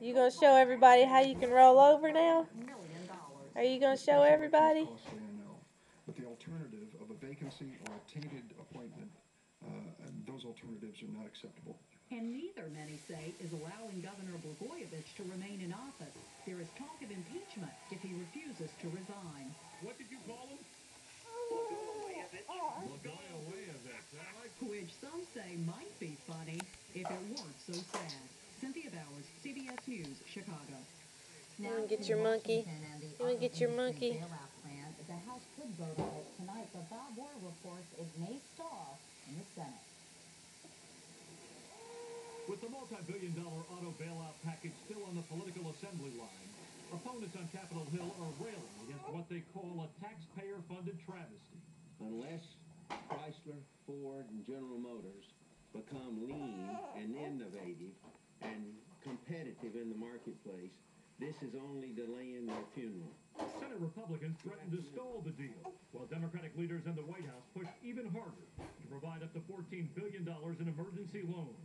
You gonna show everybody how you can roll over now? Are you gonna show everybody? Costly, I know, but the alternative of a vacancy or a tainted appointment, uh, and those alternatives are not acceptable. And neither, many say, is allowing Governor Blagojevich to remain in office. There is talk of impeachment if he refuses to resign. What did you call him? Blagojevich. I like Which some say might be funny if it weren't so sad. You wanna get your monkey? You wanna get your monkey? The House could vote on it tonight, but Bob Moore reports it may stall in the Senate. With the multi-billion dollar auto bailout package still on the political assembly line, opponents on Capitol Hill are railing against what they call a taxpayer-funded travesty. unless Chrysler, Ford, and General Motors become lean and innovative and competitive in the marketplace, this is only delaying their funeral. Senate Republicans threatened to stall the deal, while Democratic leaders in the White House pushed even harder to provide up to $14 billion in emergency loans.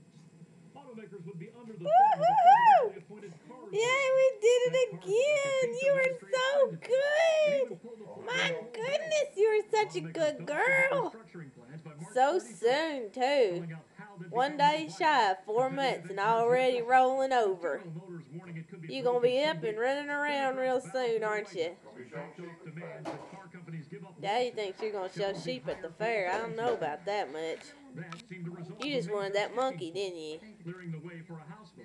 Automakers would be under the thumb of the presidentially appointed cars. Yay, we did it again! You were so good! My goodness, you were such a good girl! So soon, too. One day shy of four months and already rolling over. You're gonna be up and running around real soon, aren't you? Daddy thinks you're gonna show sheep at the fair. I don't know about that much. You just wanted that monkey, didn't you?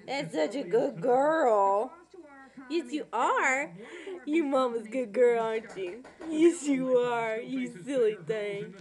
That's such a good girl. Yes, you are. You mama's good girl, aren't you? Yes, you are. You silly thing.